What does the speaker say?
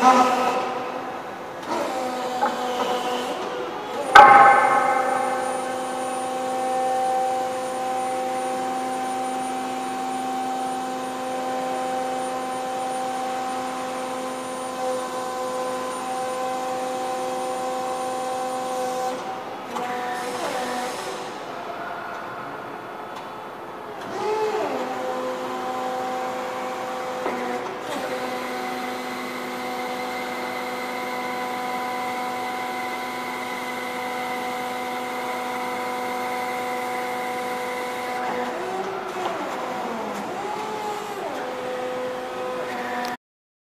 하나